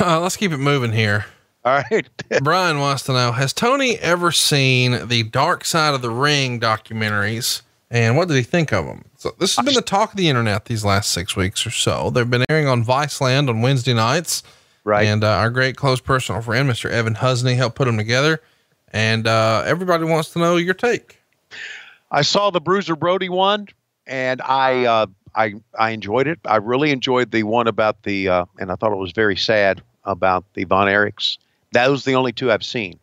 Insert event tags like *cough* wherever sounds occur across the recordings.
Uh, let's keep it moving here. All right. *laughs* Brian wants to know Has Tony ever seen the Dark Side of the Ring documentaries? And what did he think of them? So, this has been the talk of the internet these last six weeks or so. They've been airing on Viceland on Wednesday nights. Right. And uh, our great close personal friend, Mr. Evan Husney, helped put them together. And uh, everybody wants to know your take. I saw the Bruiser Brody one, and I uh, I I enjoyed it. I really enjoyed the one about the, uh, and I thought it was very sad about the Von Erichs. That was the only two I've seen.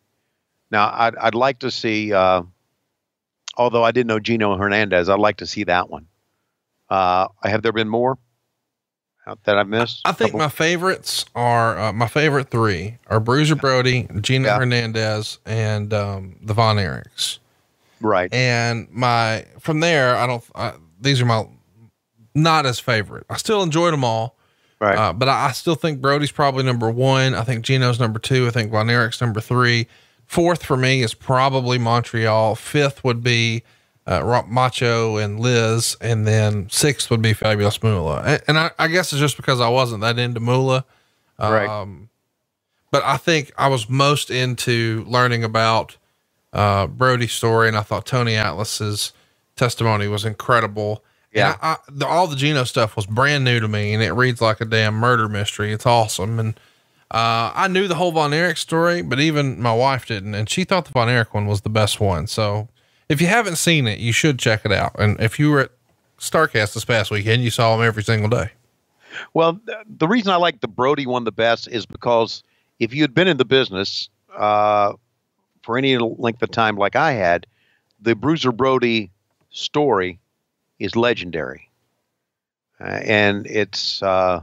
Now I'd I'd like to see, uh, although I didn't know Gino Hernandez, I'd like to see that one. Uh, have there been more that I missed? I think Couple? my favorites are uh, my favorite three are Bruiser Brody, Gino yeah. Hernandez, and um, the Von Erichs. Right. And my from there, I don't. I, these are my not as favorite. I still enjoyed them all. Right. Uh, but I, I, still think Brody's probably number one. I think Gino's number two. I think Von Erich's number three. Fourth for me is probably Montreal. Fifth would be uh, Macho and Liz, and then sixth would be Fabulous Moolah. And, and I, I, guess it's just because I wasn't that into Moolah. Um, right. But I think I was most into learning about uh, Brody's story, and I thought Tony Atlas's testimony was incredible. Yeah, I, I, the, all the Gino stuff was brand new to me, and it reads like a damn murder mystery. It's awesome, and uh, I knew the whole Von Erich story, but even my wife didn't, and she thought the Von Erich one was the best one. So if you haven't seen it, you should check it out. And if you were at Starrcast this past weekend, you saw them every single day. Well, the reason I like the Brody one the best is because if you had been in the business uh, for any length of time like I had, the Bruiser Brody story is legendary, uh, and it's uh,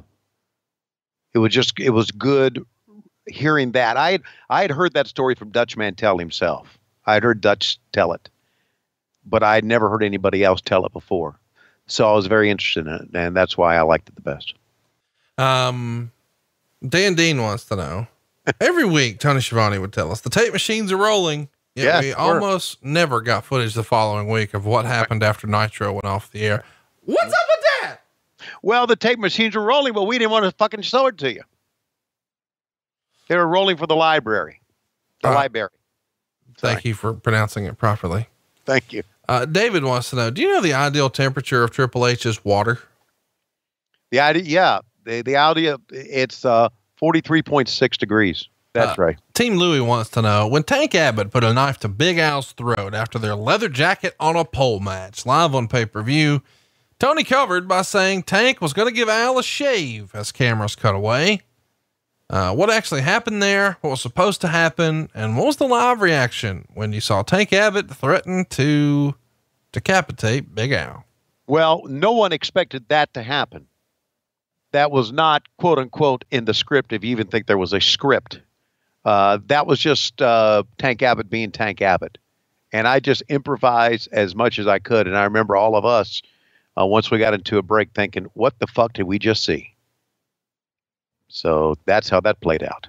it was just it was good hearing that. I had, I had heard that story from Dutch Mantell himself. I had heard Dutch tell it, but I had never heard anybody else tell it before. So I was very interested in it, and that's why I liked it the best. Um, Dan Dean wants to know. *laughs* Every week, Tony Schiavone would tell us the tape machines are rolling. Yet yeah, we sure. almost never got footage the following week of what happened after Nitro went off the air. What's up with that? Well, the tape machines were rolling, but we didn't want to fucking show it to you. They were rolling for the library. The uh, library. Thank you for pronouncing it properly. Thank you. Uh, David wants to know: Do you know the ideal temperature of Triple H's water? The idea, yeah, the the idea, it's uh, forty three point six degrees. That's uh, right. Team Louie wants to know when Tank Abbott put a knife to Big Al's throat after their leather jacket on a pole match live on pay per view. Tony covered by saying Tank was going to give Al a shave as cameras cut away. Uh, what actually happened there? What was supposed to happen? And what was the live reaction when you saw Tank Abbott threaten to decapitate Big Al? Well, no one expected that to happen. That was not quote unquote in the script, if you even think there was a script. Uh, that was just uh, Tank Abbott being Tank Abbott. And I just improvised as much as I could. And I remember all of us, uh, once we got into a break, thinking, what the fuck did we just see? So that's how that played out.